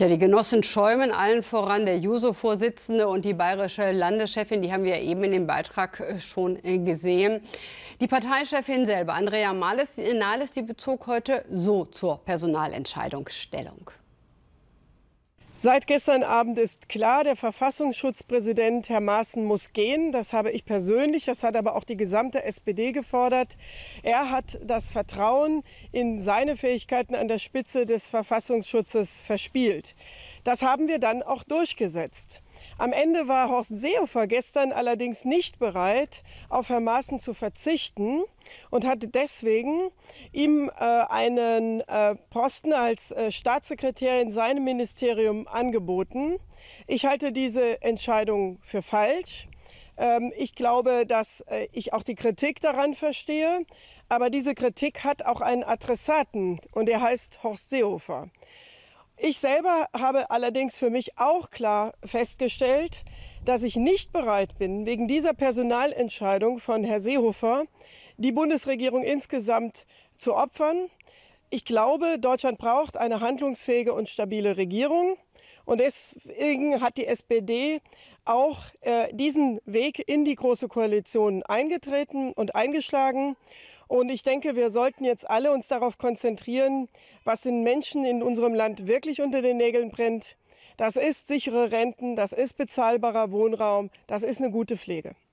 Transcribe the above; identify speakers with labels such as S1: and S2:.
S1: Tja, die Genossen schäumen allen voran, der Juso-Vorsitzende und die bayerische Landeschefin, die haben wir eben in dem Beitrag äh, schon äh, gesehen. Die Parteichefin selber, Andrea Nahles, die bezog heute so zur Personalentscheidung Stellung.
S2: Seit gestern Abend ist klar, der Verfassungsschutzpräsident Herr Maaßen muss gehen. Das habe ich persönlich, das hat aber auch die gesamte SPD gefordert. Er hat das Vertrauen in seine Fähigkeiten an der Spitze des Verfassungsschutzes verspielt. Das haben wir dann auch durchgesetzt. Am Ende war Horst Seehofer gestern allerdings nicht bereit, auf Herrn Maaßen zu verzichten und hatte deswegen ihm äh, einen äh, Posten als äh, Staatssekretär in seinem Ministerium angeboten. Ich halte diese Entscheidung für falsch. Ähm, ich glaube, dass äh, ich auch die Kritik daran verstehe. Aber diese Kritik hat auch einen Adressaten und er heißt Horst Seehofer. Ich selber habe allerdings für mich auch klar festgestellt, dass ich nicht bereit bin, wegen dieser Personalentscheidung von Herrn Seehofer die Bundesregierung insgesamt zu opfern. Ich glaube, Deutschland braucht eine handlungsfähige und stabile Regierung. Und deswegen hat die SPD auch äh, diesen Weg in die Große Koalition eingetreten und eingeschlagen. Und ich denke, wir sollten jetzt alle uns darauf konzentrieren, was den Menschen in unserem Land wirklich unter den Nägeln brennt. Das ist sichere Renten, das ist bezahlbarer Wohnraum, das ist eine gute Pflege.